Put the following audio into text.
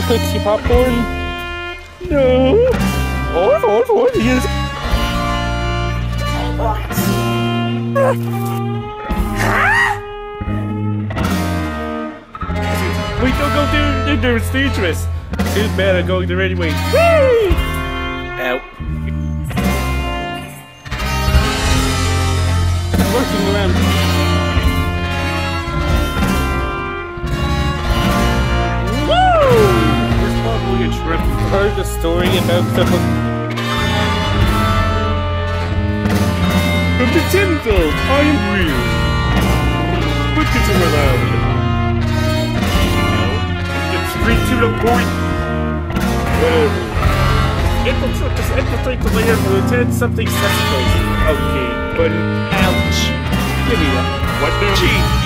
for cookie popcorn? No. What? What? What is? Wait, don't go there. There, it's dangerous. Too bad I'm going there anyway. Whee! Ow. Working around. A. Heard the story about the From the Tyndall, I am real. Look at him around. Get straight to the point. Whatever. Infiltrate, just infiltrate the layer for Lieutenant something suspect. Okay, but ouch. Give me that. What now? Gee,